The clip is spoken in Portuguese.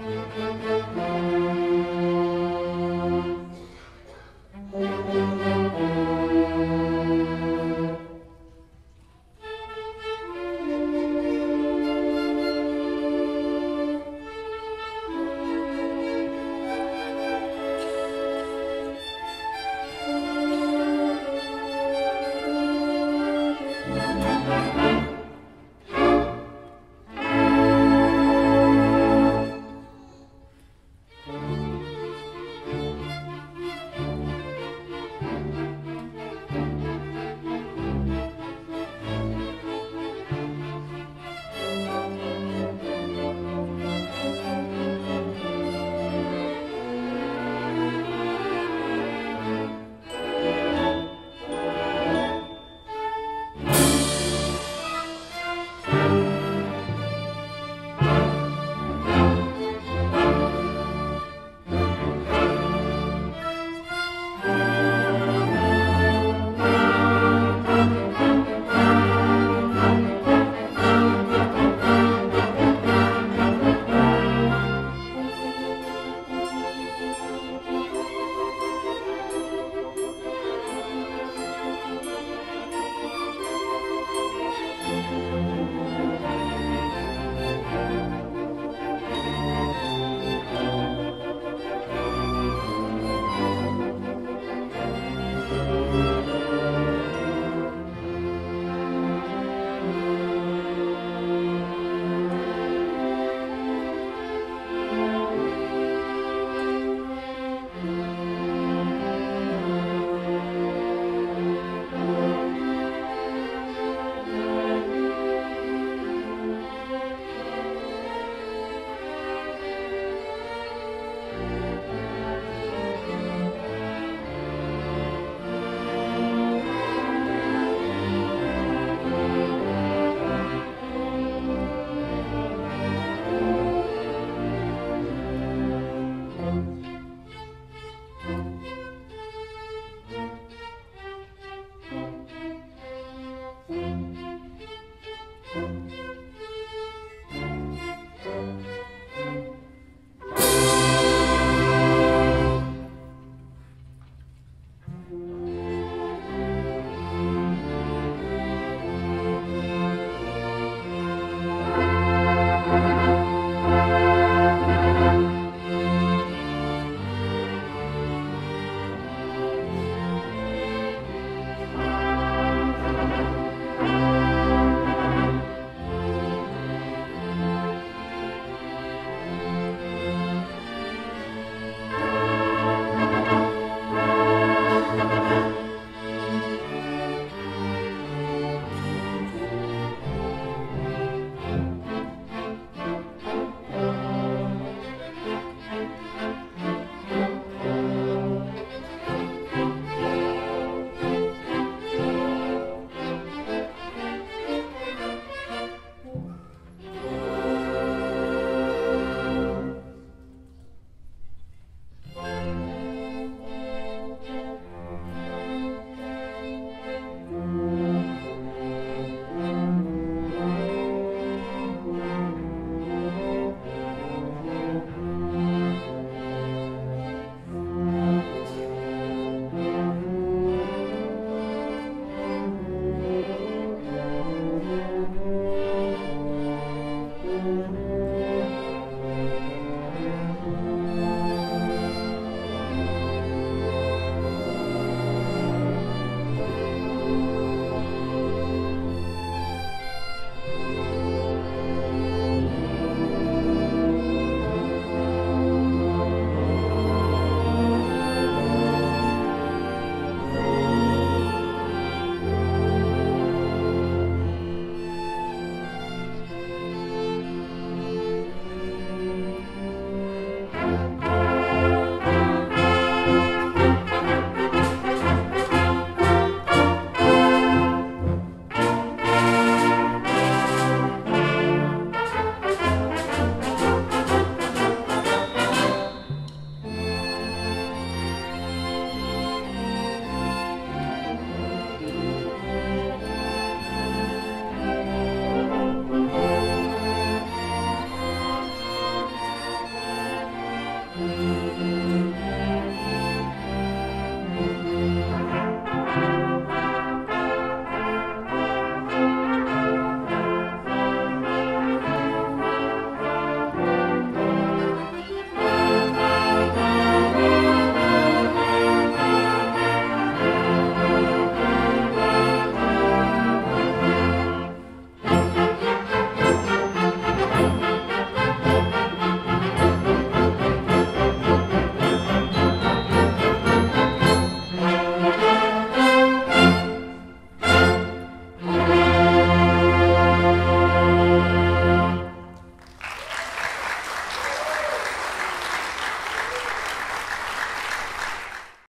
Música